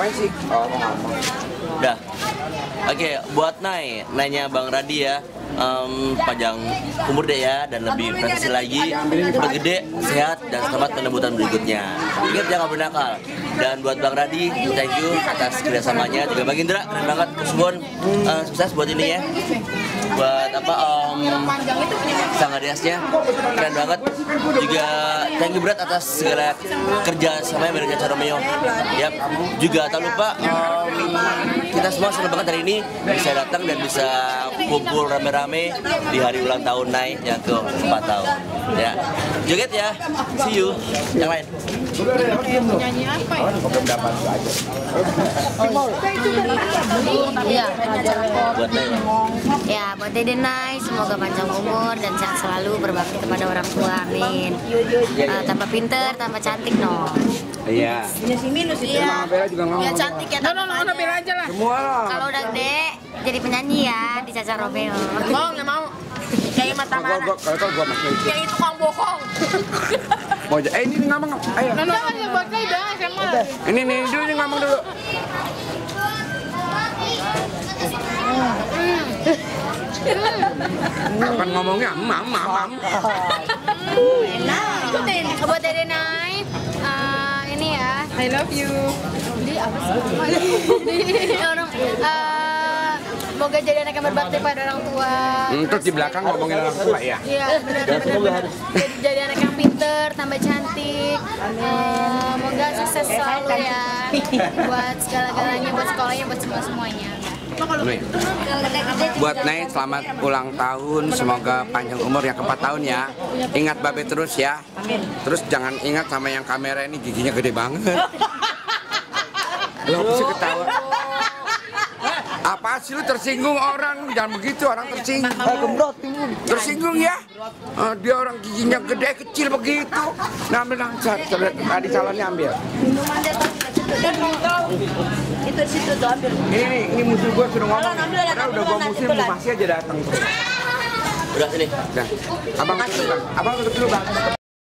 Main sih. Oh, ngomong. Dah. Oke, buat Nai, nanya Bang Radi ya. Em, panjang umur deh ya dan lebih prestasi lagi, cepat gede, sehat dan selamat penebutan berikutnya. Ingat jangan bernakal. Dan buat Bang Radi, thank you atas kerjasamanya. Juga Bang Indra, keren banget. Kusbon, eh, sukses buat ini ya. Buat apa om sang Adiasnya, keren banget. Juga thank you berat atas segala kerja sama yang Caca Romeo. Yap. Juga tak lupa em, kita semua senang banget hari ini bisa datang dan bisa kumpul rame-rame di hari ulang tahun Nai yang ke 4 tahun. Ya, joget ya. See you. Yang lain. Iya, Buat ya buat Dede Nai, semoga panjang umur dan sehat selalu berbakti kepada orang tua, amin. Eh, tambah pinter, tambah cantik no. Iya. Minus minus iya. Bella juga ngomong. Ya cantik ya. No, no, no, no, aja lah. Semua lah. Kalau udah gede, jadi penyanyi ya di Caca Romeo. Mau nggak mau? Kayak mata Gua gua kalau tau gua masih. Yang itu kong bohong. Mau aja. Eh ini ngomong. Ayo. Jangan ya buat saya dah sama. Ini nih dulu ini ngomong dulu. Kapan ngomongnya? Mam, mam, mam. Enak. Buat Dede Nai, ini ya. I love you. Di apa sih? orang eh, Semoga jadi anak yang berbakti pada orang tua. Hmm, terus di belakang ngomongin orang tua ya. Iya, benar benar. benar. Jadi, jadi anak yang pinter, tambah cantik. Eh, Semoga sukses selalu ya. Buat segala-galanya, buat sekolahnya, buat semua semuanya. Buat Nai selamat ulang tahun, semoga panjang umur yang keempat tahun ya. Ingat Babe terus ya. Terus jangan ingat sama yang kamera ini giginya gede banget. Lo sih ketawa? Apa sih lu tersinggung orang? Jangan begitu orang tersinggung. Tersinggung ya? Ah, dia orang giginya gede kecil begitu. Nah, ambil langsat. Tadi calonnya ambil. Itu situ tuh ambil. Ini ini musuh gue sudah ngomong. Padahal udah gue musuh, masih aja datang. Udah sini. Dah. Abang tutup, Bang. Abang tutup dulu, Bang.